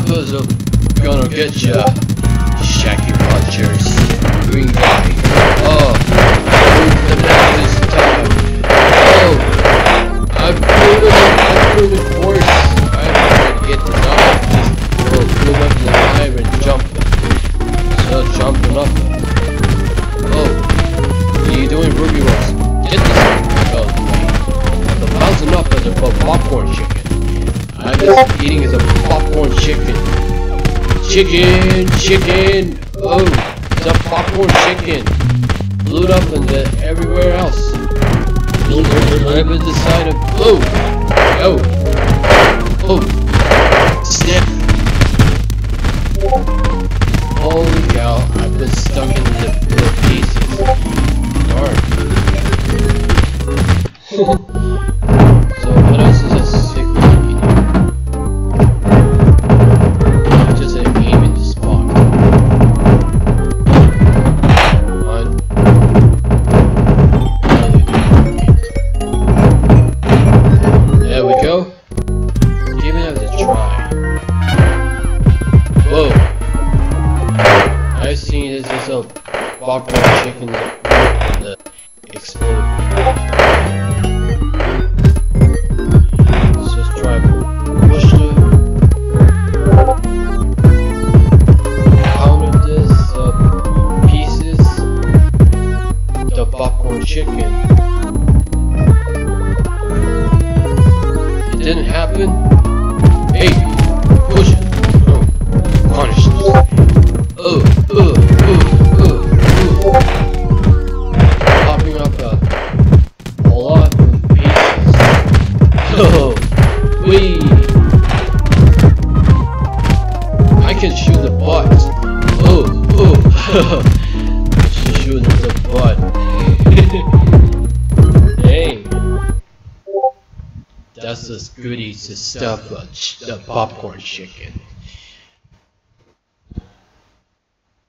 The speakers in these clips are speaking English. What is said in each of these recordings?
Papa's gonna get ya. Shaky Punchers. Green guy. Oh, the match this time. Oh, I'm proving it. I'm proving force. I'm to get the knob. Just move up the line and jump. So jumping up. Oh, what are you doing, Ruby Rose? Get this the. I'm bouncing up as a popcorn chicken. I'm just eating a popcorn chicken. Chicken, chicken. Oh, it's a popcorn chicken. Blew up and everywhere else. Right by the side of. Oh, oh. Popcorn chicken that the explode. Let's just try push out of this uh, pieces the popcorn chicken. Shoot the butt. Dang. That's as goody to stuff a the popcorn chicken.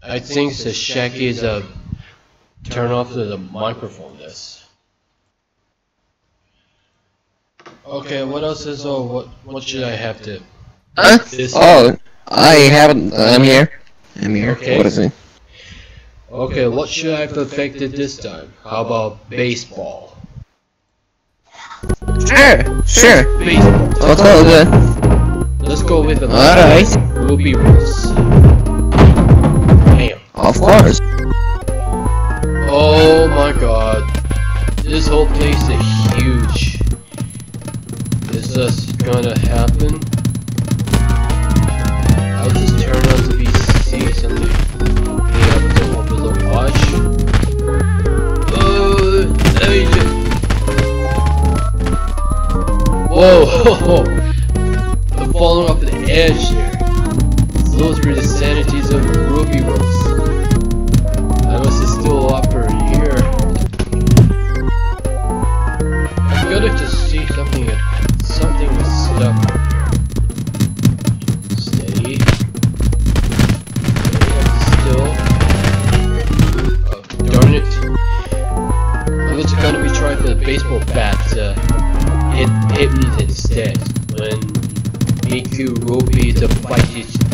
I think the Shaggy is a turn off the microphone this. Okay, what else is oh what what should I have to this Oh, I haven't. I'm here. I'm here. Okay. What is it? Okay, what should I have affected this time? How about baseball? Sure, sure. Baseball. That's all good. Let's go with the Alright. Ruby Rose. Bam. Of course. Oh my god. This whole place is huge. Is this gonna happen? I'll just turn on to be see Whoa! I'm falling off the edge here. Those were the sanities of Ruby Rose.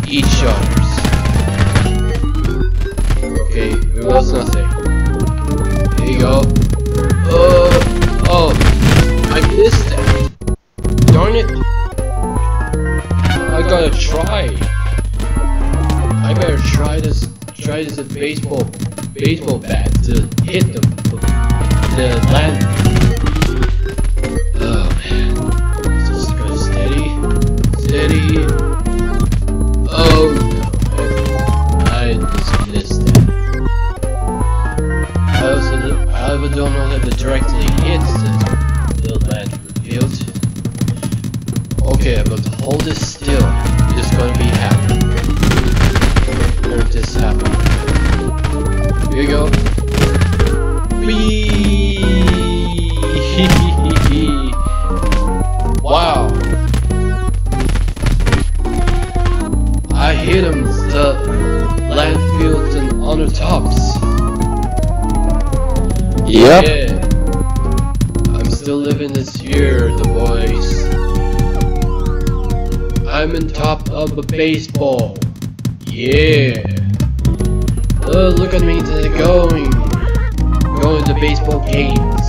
Each, others. Okay, it was nothing. There you go. Oh, oh, I missed that. Darn it. I gotta try. I better try this, try this baseball, baseball bat to hit them, the land. Don't know that it directly hits the, the land field. Okay, but hold it still. It's gonna be happy. Let this happen. Here you go. Whee! wow. I hit him the land fields and on tops. Yep. Yeah. I'm still living this year, the boys. I'm on top of a baseball. Yeah. Oh, look at me going. Going to baseball games.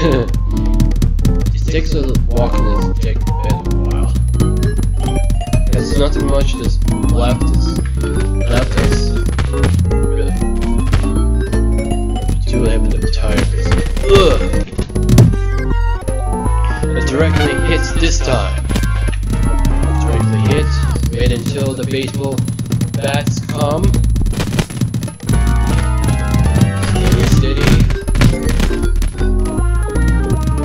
it takes a walking this take a bit of a while. There's nothing much that's left is left baseball bats come. Steady, steady.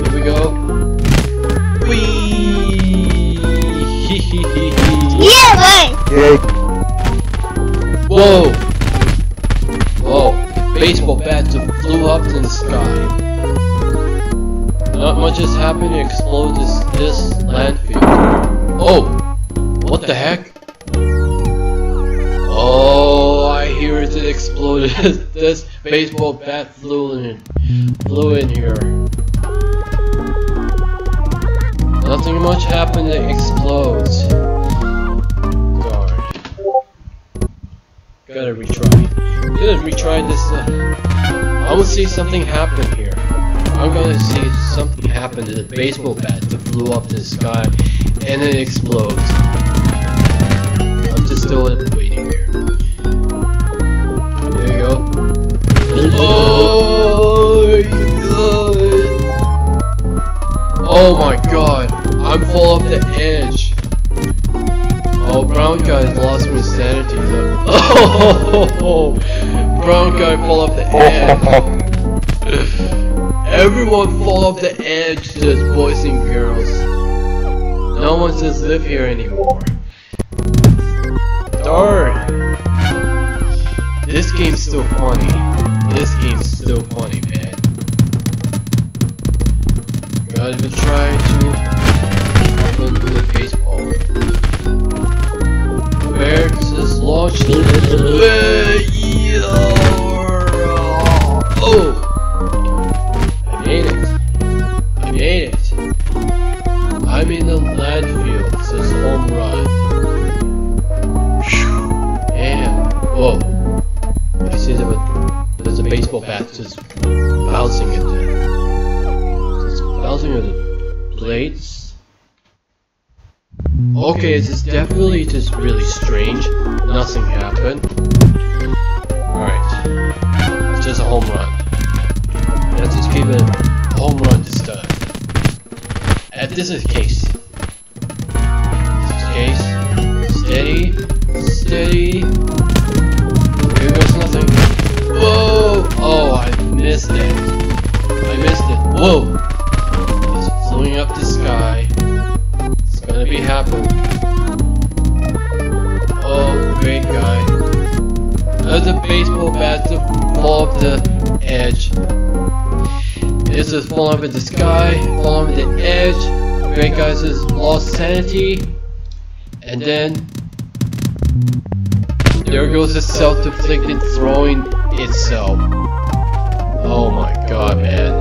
Here we go. Whee! Yeah, right. Whoa! Whoa! Baseball bats have flew up to the sky. Not much has happened to explode this this landfill. Oh! What the heck? Hear it exploded. this baseball bat flew in, flew in here. Nothing much happened it explodes. Darn. Gotta retry. Gotta retry this. Uh, I wanna see something happen here. I'm gonna see something happen to the baseball bat that flew up to the sky and it explodes. I'm just still waiting here. Fall off the edge. Everyone fall off the edge this boys and girls. No one says live here anymore. Darn. This game's still funny. This game's still funny, man. Gotta be trying to open the baseball. Where does this launch? Just bouncing into Just bouncing the blades. Okay, this is definitely just really strange. Nothing happened. Alright. It's just a home run. Let's just keep it a home run this time. And this is case. Whoa! It's floating up the sky. It's gonna be happening. Oh, great guy. There's a baseball bat to fall off the edge. This is falling off in the sky, falling off the edge. Great guy has lost sanity. And then there goes the self-deflicted throwing itself. Oh my god, man.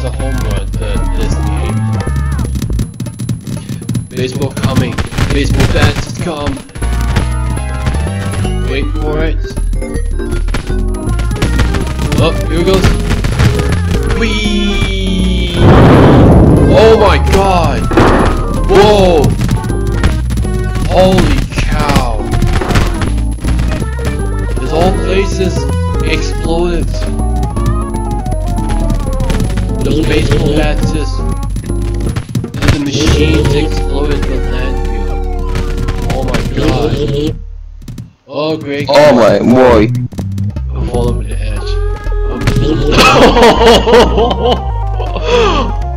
Just a home run to this game. Baseball coming. Baseball bats come. Wait for it. Oh, here it goes. Whee! Oh my god! Whoa! Holy cow! This whole place is exploded. Those baseball bats just... The machines exploded the landfill. Oh my god. Oh great. Oh my boy. Fall over the edge.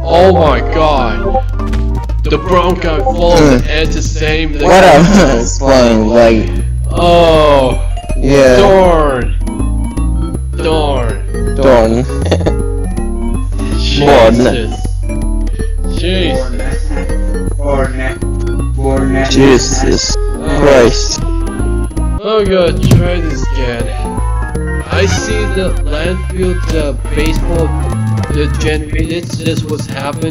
oh my god. The brown guy falls the hmm. edge the same. The What a fun, like, Oh. yeah, Darn. Darn. darn. Jesus. Jeez. Jesus Christ. Oh, oh god, try this again. I see the landfill, the baseball the generated. This was happened